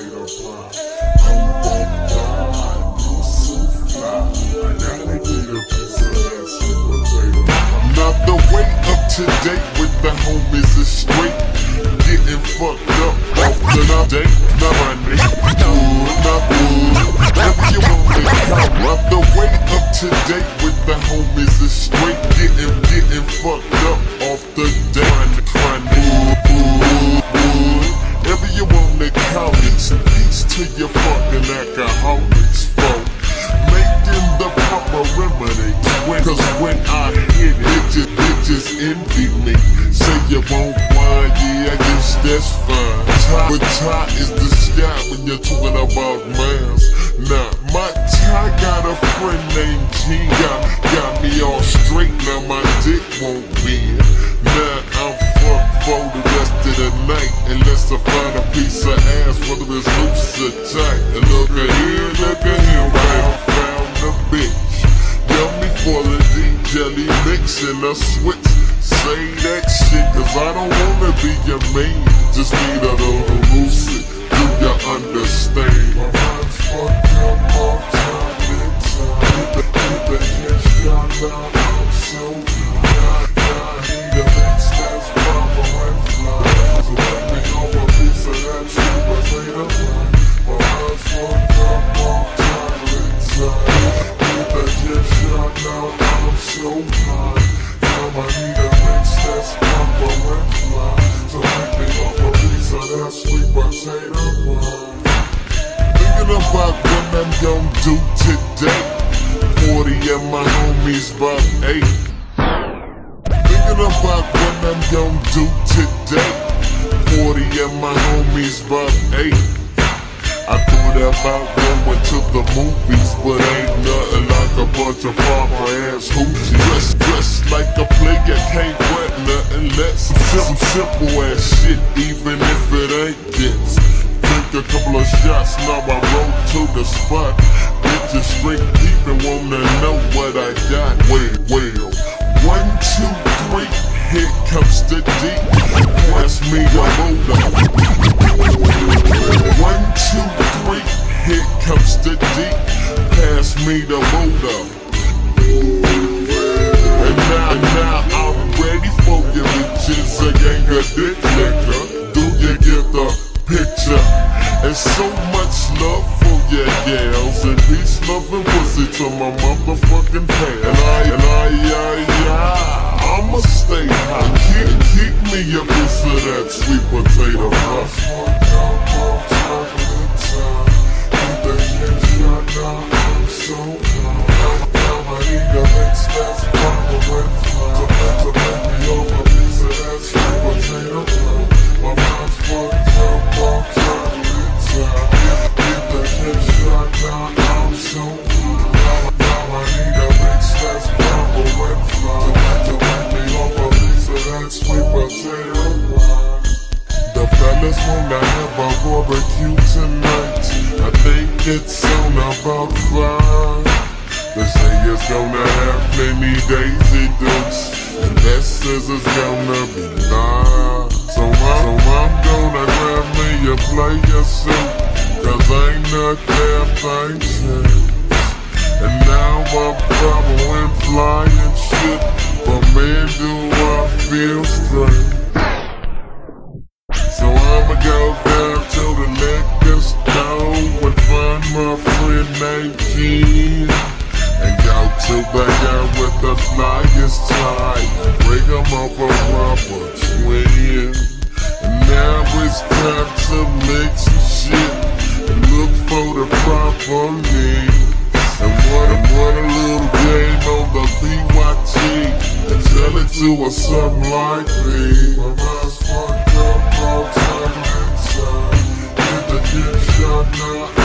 I'm Not the way up to date with the homies is straight. Getting fucked up often all day. Not. If you want the way up to date with the homies is straight. Getting, getting fucked up off the day. To your fucking alcoholics, folks. Making the proper remedy. When, Cause when I hit it, bitches, bitches envy me. Say you won't wine, yeah, I guess that's fine. But tie is the sky when you're talking about miles. Nah, my tie got a friend named G. Got, got me all straight, now my dick won't bend. Nah, I'm fucked for the rest of the night. Unless I find a piece of ass, whether it's loose tight. And look at here, look at here, I found a bitch. Yummy full of D jelly mix and a switch. Say that shit, cause I don't wanna be your main. Just need a little lucid. Do you understand? 40 and my homies about 8. Thinking about what I'm gonna do today. 40 and my homies about 8. I thought about going to the movies, but ain't nothing like a bunch of proper ass hoochies. Dressed, dressed like a player, can't wear nothing less. Some simple ass shit, a couple of shots, now I roll to the spot. Bitches straight peeping, wanna know what I got. Well, well, one, two, three, here comes the deep. Pass me the roller. One, two, three, here comes the deep. Pass me the roller. And now, now I'm ready for you bitches. I ain't a dick nigga. Do you get the picture? And so much love for your gals and peace, love and pussy to my motherfucking pants. And I, and I, I, I, I'ma stay high. Keep, keep me a piece of that sweet potato pie. Wanna barbecue tonight. I think it's on about five. They say it's gonna have plenty Daisy Dukes, and that scissors gonna be live. So I'm, so I'm gonna grab me a player suit, cause ain't not that thing changed. And now I'm traveling, my friend Ken. And go to the guy with the flyest tie. Bring him over rubber twin. And now it's time to mix some shit. And look for the proper mix. And what a, what a little game on the BYT. And tell it to us something like this. My mind's fucked up all time inside. Get the shot now,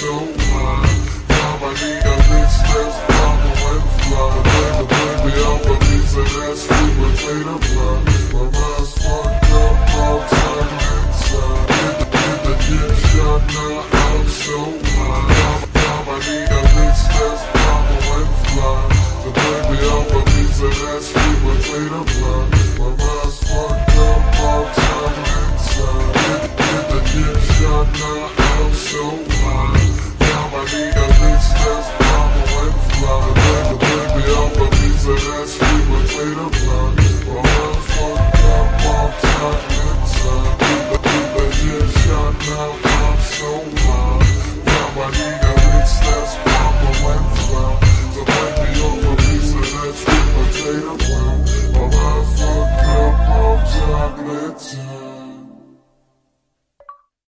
so I need and fly. Baby,